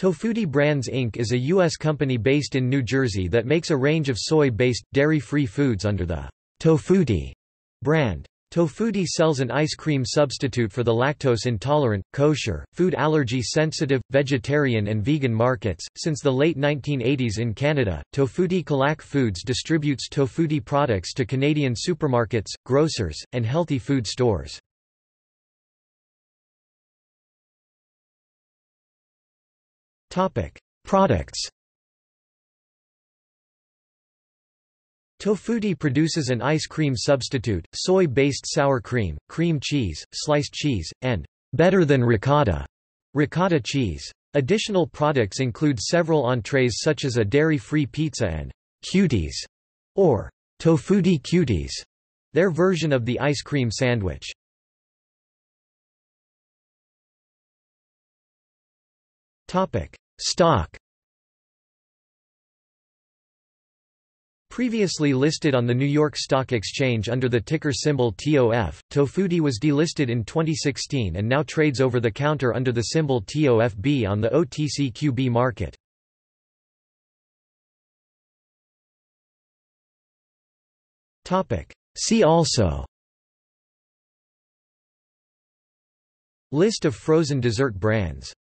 Tofutti Brands Inc. is a U.S. company based in New Jersey that makes a range of soy-based, dairy-free foods under the Tofutti brand. Tofutti sells an ice cream substitute for the lactose-intolerant, kosher, food allergy-sensitive, vegetarian and vegan markets. Since the late 1980s in Canada, Tofutti Cholac Foods distributes Tofutti products to Canadian supermarkets, grocers, and healthy food stores. Topic: Products Tofutti produces an ice cream substitute, soy-based sour cream, cream cheese, sliced cheese, and better than ricotta, ricotta cheese. Additional products include several entrees such as a dairy-free pizza and cuties, or tofutti cuties, their version of the ice cream sandwich. Topic: Stock. Previously listed on the New York Stock Exchange under the ticker symbol TOF, Tofutti was delisted in 2016 and now trades over the counter under the symbol TOFB on the OTCQB market. See also. List of frozen dessert brands